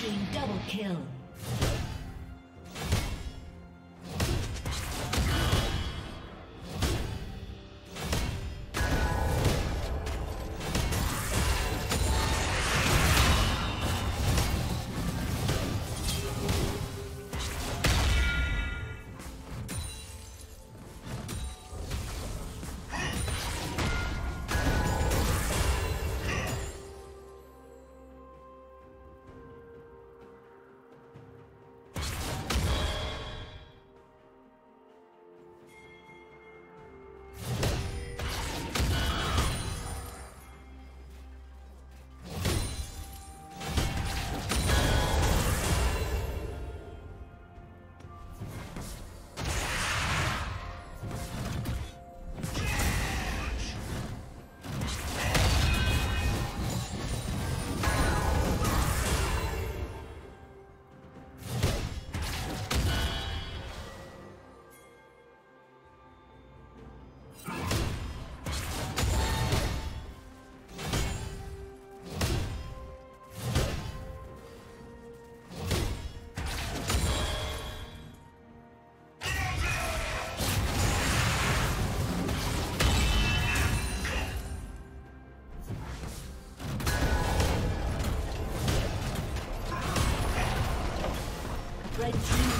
Team double kill. Red team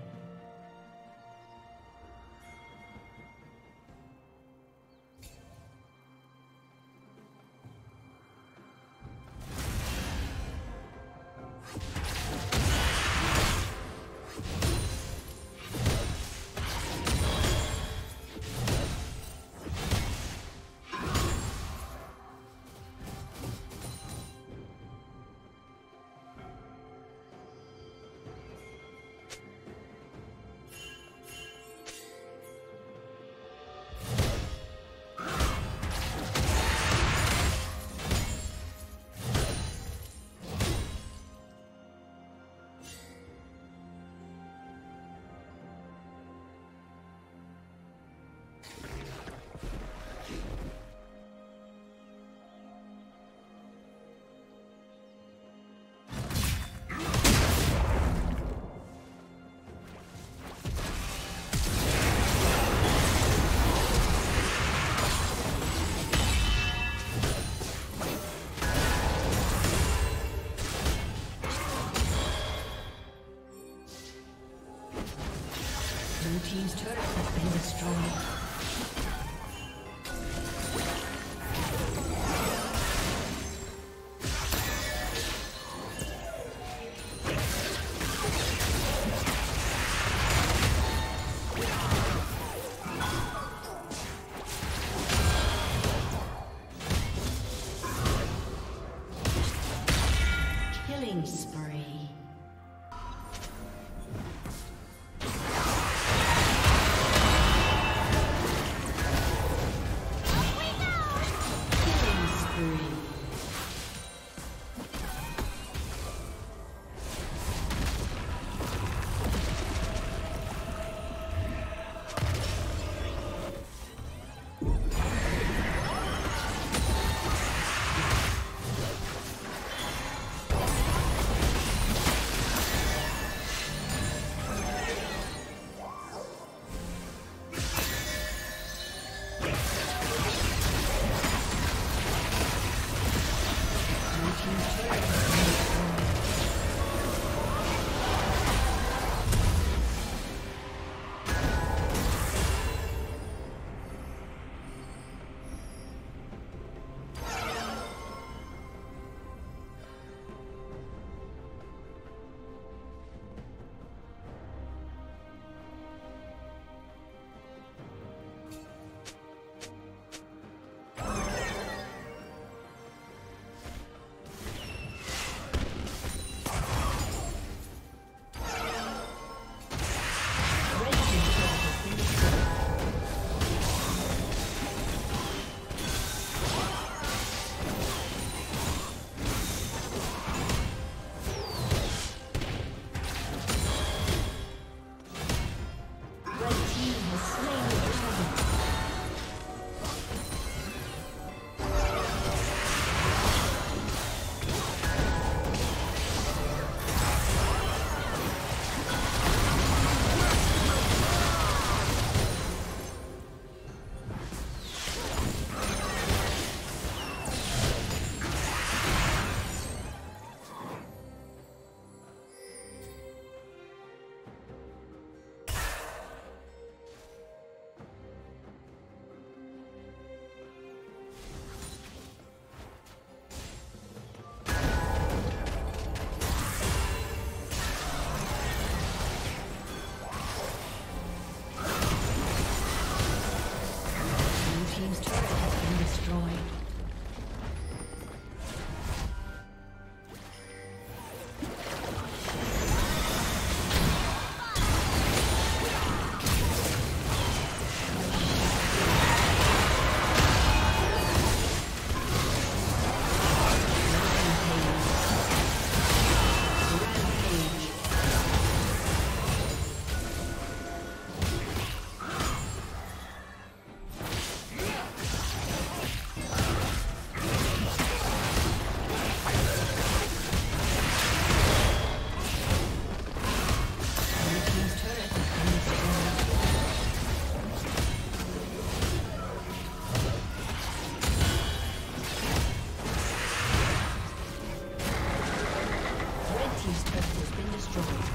重要。